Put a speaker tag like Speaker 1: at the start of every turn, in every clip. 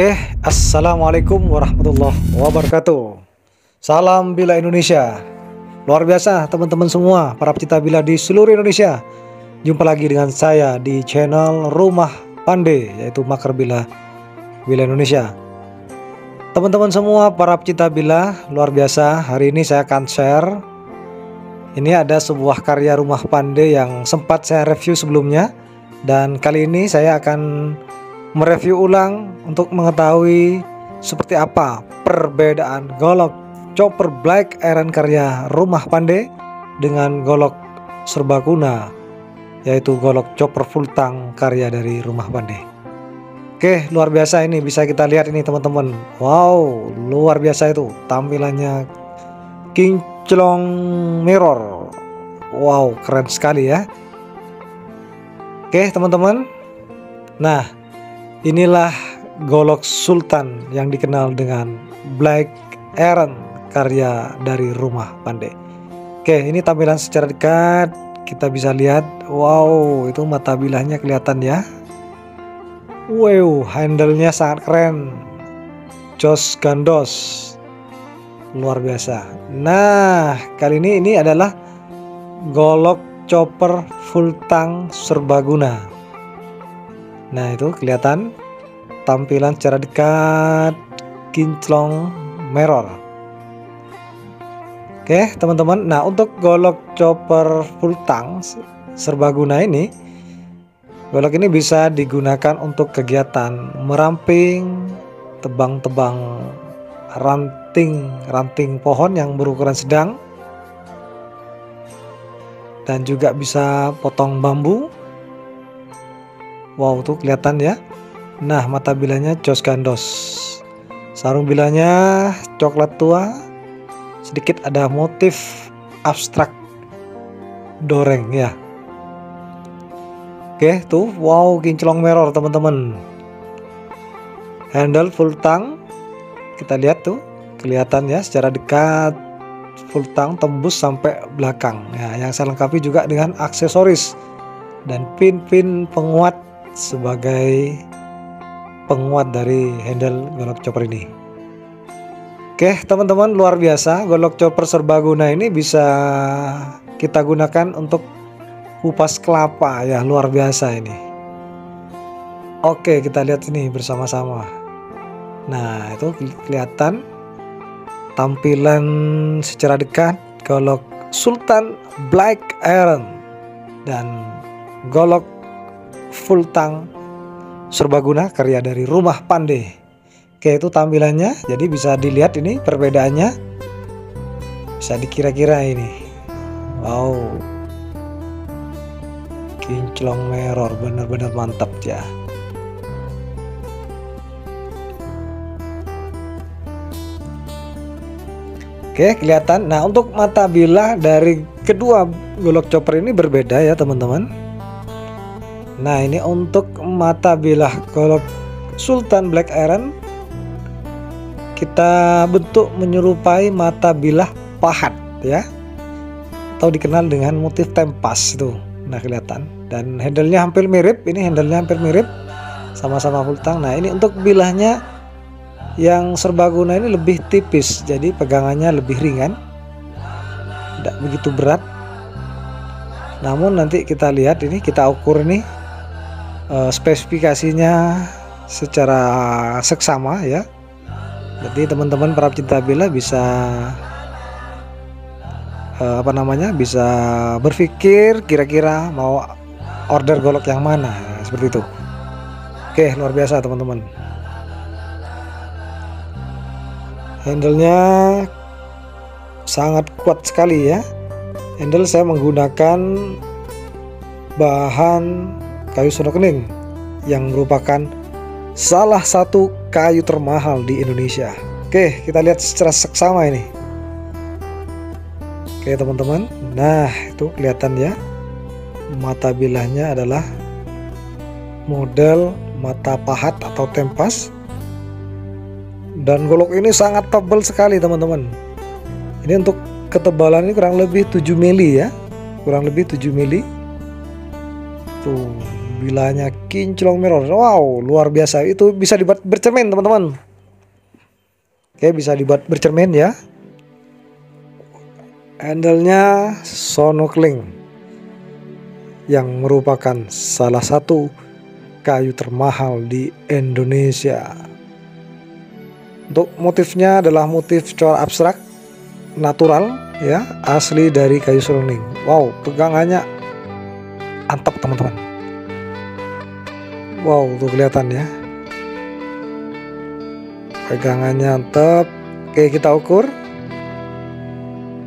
Speaker 1: Oke, Assalamualaikum warahmatullahi wabarakatuh. Salam Bila Indonesia. Luar biasa teman-teman semua Para pecinta Bila di seluruh Indonesia. Jumpa lagi dengan saya di channel Rumah Pande Yaitu Makar Bila Bila Indonesia. Teman-teman semua para pecinta Bila Luar biasa hari ini saya akan share. Ini ada sebuah karya Rumah Pande yang sempat saya review sebelumnya. Dan kali ini saya akan mereview ulang untuk mengetahui seperti apa perbedaan golok chopper black iron karya rumah pandai dengan golok serbaguna yaitu golok chopper full tang karya dari rumah pandai. Oke luar biasa ini. Bisa kita lihat ini teman-teman. Wow luar biasa itu. Tampilannya kinclong mirror. Wow keren sekali ya. Oke teman-teman. Nah Inilah golok sultan yang dikenal dengan Black Iron karya dari rumah pandai. Oke, ini tampilan secara dekat kita bisa lihat. Wow, itu mata bilahnya kelihatan ya. Wow, handle-nya sangat keren. Jos gandos. Luar biasa. Nah, kali ini ini adalah golok chopper full tang serbaguna Nah itu kelihatan tampilan secara dekat kinclong mirror. Oke teman-teman. Nah untuk golok chopper full tang serbaguna ini, golok ini bisa digunakan untuk kegiatan meramping, tebang-tebang ranting ranting pohon yang berukuran sedang dan juga bisa potong bambu Wow tuh kelihatan ya. Nah mata bilanya Jos Gandos. Sarung bilanya coklat tua. Sedikit ada motif abstrak doreng ya. Oke tuh. Wow kinclong mirror teman-teman. Handle full tang. Kita lihat tuh. Kelihatan ya secara dekat. Full tang tembus sampai belakang. Ya yang saya lengkapi juga dengan aksesoris dan pin-pin penguat sebagai penguat dari handle golok chopper ini. Oke teman-teman luar biasa golok chopper serbaguna ini bisa kita gunakan untuk kupas kelapa ya luar biasa ini. Oke kita lihat ini bersama-sama. Nah itu kelihatan tampilan secara dekat golok Sultan Black Iron dan golok full tang serbaguna karya dari Rumah Pandai. Oke, itu tampilannya. Jadi bisa dilihat ini perbedaannya. Bisa dikira-kira ini. Wow. Kinclong meror benar-benar mantap ya. Oke, kelihatan. Nah, untuk mata bilah dari kedua golok chopper ini berbeda ya, teman-teman. Nah ini untuk mata bilah. Kalau Sultan Black Iron kita bentuk menyerupai mata bilah pahat ya. Atau dikenal dengan motif tempas itu. Nah kelihatan. Dan handle-nya hampir mirip. Ini handle-nya hampir mirip sama-sama full nah ini untuk bilahnya yang serbaguna ini lebih tipis. Jadi pegangannya lebih ringan. Tidak begitu berat. Namun nanti kita lihat. Ini kita ukur ini uh, spesifikasinya secara seksama ya. Jadi teman-teman para pecinta bila bisa uh, apa namanya bisa berpikir kira-kira mau order golok yang mana seperti itu. Oke luar biasa teman-teman. Handle-nya sangat kuat sekali ya. Handle saya menggunakan bahan kayu kening yang merupakan salah satu kayu termahal di Indonesia. Oke, kita lihat secara seksama ini. Oke, teman-teman. Nah, itu kelihatan ya. Mata bilahnya adalah model mata pahat atau tempas. Dan golok ini sangat tebal sekali, teman-teman. Ini untuk ketebalan ini kurang lebih 7 mili ya. Kurang lebih 7 mili. Tuh bilanya kinclong mirror. Wow luar biasa. Itu bisa dibuat bercermin teman-teman. Oke bisa dibuat bercermin ya. Handle-nya sonokling yang merupakan salah satu kayu termahal di Indonesia. Untuk motifnya adalah motif corak abstrak natural ya asli dari kayu seruling wow pegangannya antap teman-teman wow tuh kelihatan ya. Pegangannya antap oke kita ukur.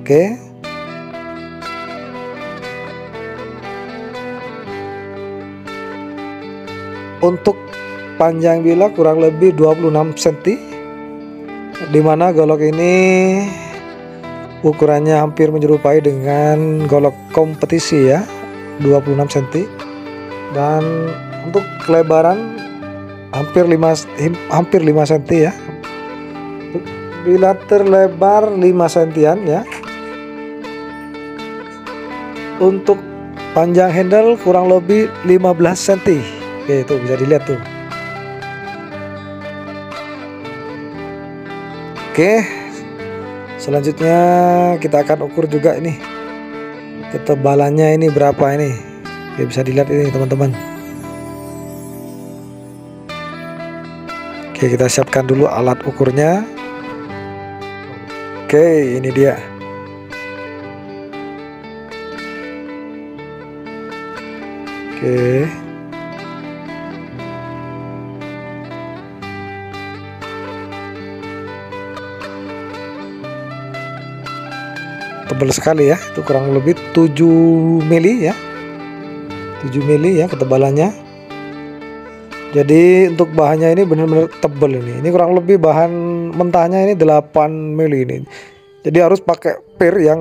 Speaker 1: Oke. Untuk panjang bila kurang lebih 26 cm di mana golok ini ukurannya hampir menyerupai dengan golok kompetisi ya 26 cm dan untuk kelebaran hampir 5 hampir 5 cm ya. Bila terlebar 5 cm ya. Untuk panjang handle kurang lebih 15 cm oke itu bisa dilihat tuh. Oke selanjutnya kita akan ukur juga ini. Ketebalannya ini berapa ini? Ya bisa dilihat ini teman-teman oke kita siapkan dulu alat ukurnya. Oke ini dia. Oke. Tebal sekali ya itu kurang lebih 7 mili ya. 7 mili ya ketebalannya jadi untuk bahannya ini benar-benar tebal ini. Ini kurang lebih bahan mentahnya ini 8 mili ini. Jadi harus pakai pir yang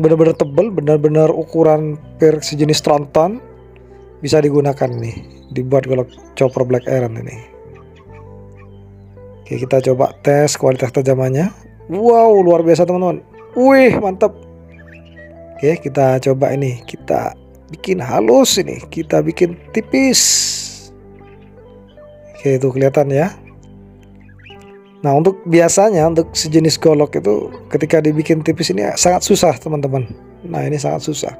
Speaker 1: benar-benar tebal benar-benar ukuran pir sejenis tronton bisa digunakan nih dibuat kalau chopper black iron ini. Oke kita coba tes kualitas tajamannya wow luar biasa teman-teman. Wih mantap Oke kita coba ini. Kita bikin halus ini. Kita bikin tipis Oke itu kelihatan ya. Nah untuk biasanya untuk sejenis golok itu Ketika dibikin tipis ini sangat susah teman-teman. Nah ini sangat susah.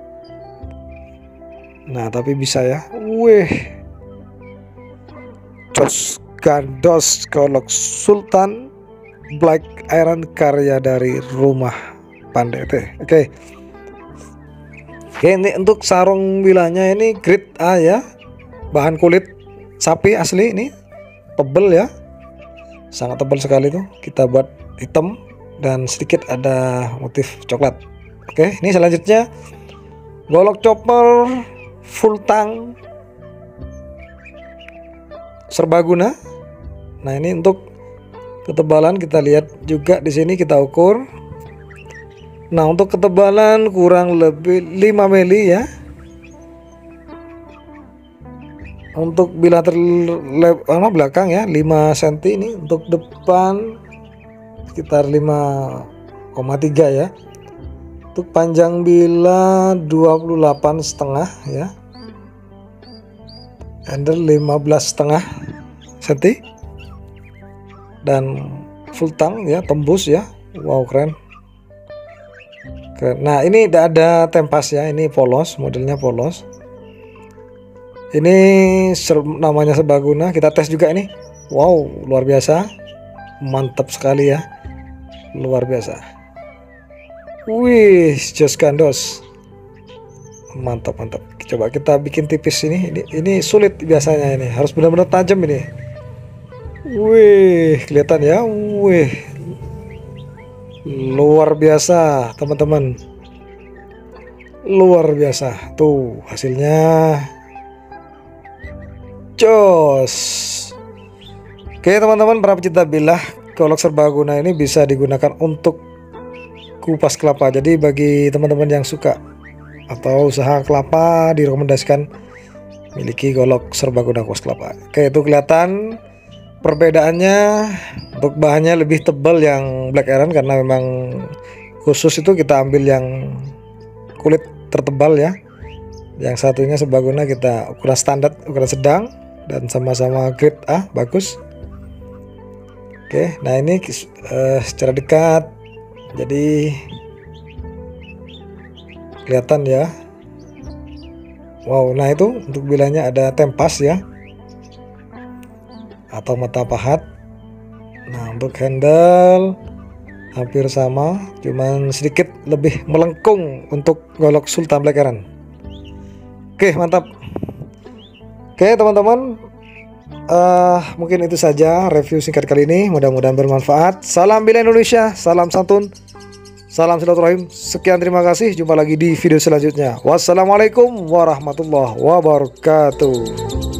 Speaker 1: Nah tapi bisa ya. Wih. Jos gandos golok sultan black iron karya dari rumah pandai teh. Oke. Oke ini untuk sarung bilanya ini grade A ya. Bahan kulit sapi asli ini tebel ya. Sangat tebal sekali tuh kita buat hitam dan sedikit ada motif coklat. Oke ini selanjutnya. Golok chopper full tang serbaguna. Nah ini untuk ketebalan kita lihat juga di sini kita ukur. Nah untuk ketebalan kurang lebih 5 mili ya Untuk bila terlep oh, belakang ya 5 cm ini Untuk depan sekitar 5,3 ya. Untuk panjang bila 28 setengah ya. Handle 15 setengah cm Dan full tang ya tembus ya. Wow keren. Nah ini tidak ada tempas ya, ini polos, modelnya polos. Ini namanya sebaguna, kita tes juga ini. Wow, luar biasa, mantap sekali ya, luar biasa. Wih, jos gandos, mantap mantap. Coba kita bikin tipis ini, ini, ini sulit biasanya ini, harus benar-benar tajam ini. Wih, kelihatan ya, wih, luar biasa teman-teman. Luar biasa. Tuh hasilnya jos. Oke teman-teman para pecinta bilah golok serbaguna ini bisa digunakan untuk kupas kelapa. Jadi bagi teman-teman yang suka atau usaha kelapa direkomendasikan miliki golok serbaguna kupas kelapa. Oke itu kelihatan perbedaannya. Untuk bahannya lebih tebal yang black iron karena memang khusus itu kita ambil yang kulit tertebal ya. Yang satunya sebaguna kita ukuran standar ukuran sedang dan sama-sama grade A bagus. Oke nah ini uh, secara dekat. Jadi kelihatan ya. Wow nah itu untuk bilanya ada tempas ya. Atau mata pahat. Nah untuk handle hampir sama. Cuman sedikit lebih melengkung untuk golok sultan black Oke mantap Oke teman-teman. Uh, Mungkin itu saja review singkat kali ini. Mudah-mudahan bermanfaat. Salam bila Indonesia. Salam santun. Salam silaturahim. Sekian terima kasih. Jumpa lagi di video selanjutnya. Wassalamualaikum warahmatullahi wabarakatuh